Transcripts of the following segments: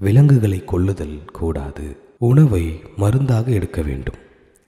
விலங்குகளை கொள்ளுதல் கூடாது. உணவை மருந்தாக எடுக்க வேண்டும்.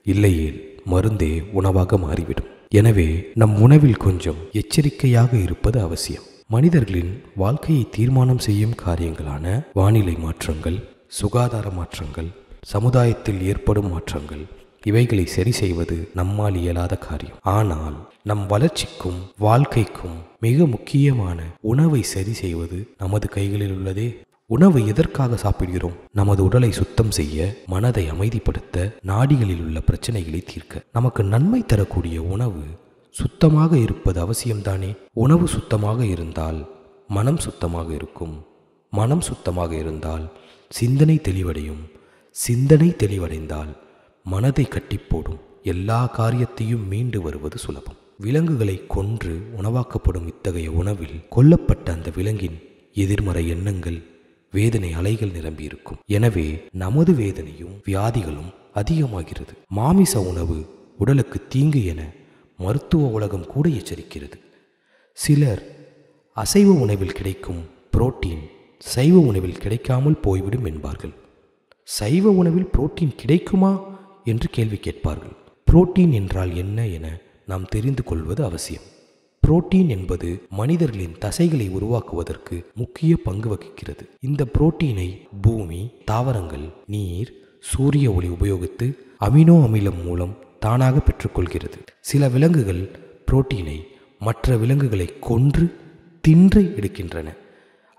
இல்லையேல் மருந்தே உணவாக மாறிவிடும். எனவே நம் உணவில் கொஞ்சம் எச்சரிக்கையாக இருப்பது அவசியம். மனிதர்களின் வாழ்க்கையை தீர்மானம் செய்யும் காரியங்களான வானிலை மாற்றங்கள் சுகாதார மாற்றங்கள் சமுதாயத்தில் ஏற்படும் மாற்றங்கள் இவைகளை சரி செய்வது நம்மால் இயலாத காரியம். ஆனால் நம் வளர்ச்சிக்கும் வாழ்க்கைக்கும் மிக முக்கியமான உணவை சரி செய்வது நமது கைகளில் உள்ளதே. உணவை எதற்காக சாப்பிடுகிறோம்? நமது உடலை சுத்தம் செய்ய மனதை அமைதிப்படுத்த நாடிகளில் உள்ள பிரச்சனைகளை தீர்க்க. நமக்கு நன்மை தரக்கூடிய உணவு சுத்தமாக இருப்பது அவசியம்தானே? உணவு சுத்தமாக இருந்தால் மனம் சுத்தமாக இருக்கும். மனம் சுத்தமாக இருந்தால் சிந்தனை தெளிவடையும். சிந்தனை தெளிவடைந்தால் மனதை கட்டிப்போடும். எல்லா காரியத்தையும் மீண்டு வருவது சுலபம். விலங்குகளை கொன்று உணவாக்கப்படும் இத்தகைய உணவில் கொல்லப்பட்ட அந்த விலங்கின் எதிர்மறை எண்ணங்கள் வேதனை அலைகள் நிரம்பியிருக்கும். எனவே நமது வேதனையும் வியாதிகளும் அதிகமாகிறது. மாமிச உணவு உடலுக்கு தீங்கு என மருத்துவ உலகம் கூட எச்சரிக்கிறது. சிலர் அசைவ உணவில் கிடைக்கும் புரோட்டீன் சைவ உணவில் கிடைக்காமல் போய்விடும் என்பார்கள். சைவ உணவில் புரோட்டீன் கிடைக்குமா என்று கேள்வி கேட்பார்கள். புரோட்டீன் என்றால் என்ன என நாம் தெரிந்து கொள்வது அவசியம். புரோட்டீன் என்பது மனிதர்களின் தசைகளை உருவாக்குவதற்கு முக்கிய பங்கு வகிக்கிறது. இந்த புரோட்டீனை பூமி தாவரங்கள் நீர் சூரிய ஒளி உபயோகித்து அமினோ அமிலம் மூலம் தானாக பெற்றுக்கொள்கிறது. சில விலங்குகள் புரோட்டீனை மற்ற விலங்குகளை கொன்று தின்று எடுக்கின்றன.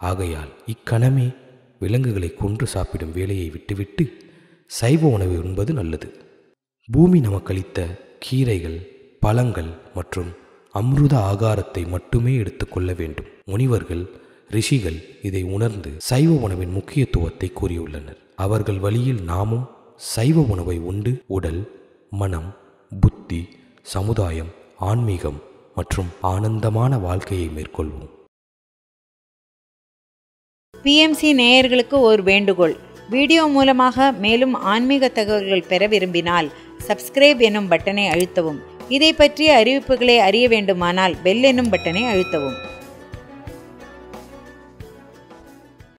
ஆகையால் இக்கணமே விலங்குகளை கொன்று சாப்பிடும் வேலையை விட்டுவிட்டு சைவ உணவு உண்பது நல்லது. பூமி நமக்களித்த கீரைகள் பழங்கள் மற்றும் அம்ருத ஆகாரத்தை மட்டுமே எடுத்துக்கொள்ள வேண்டும். முனிவர்கள் ரிஷிகள் இதை உணர்ந்து சைவ உணவின் முக்கியத்துவத்தை கூறியுள்ளனர். அவர்கள் வழியில் நாமும் சைவ உணவை உண்டு. உடல் மனம் புத்தி சமுதாயம் ஆன்மீகம் மற்றும் ஆனந்தமான வாழ்க்கையை மேற்கொள்வோம். பிஎம்சி நேயர்களுக்கு ஒரு வேண்டுகோள். வீடியோ மூலமாக மேலும் ஆன்மீக தகவல்கள் பெற விரும்பினால் சப்ஸ்கிரைப் எனும் பட்டனை அழுத்தவும். இதை பற்றிய அறிவிப்புகளை அறிய வேண்டுமானால் பெல் என்னும் பட்டனை அழுத்தவும்.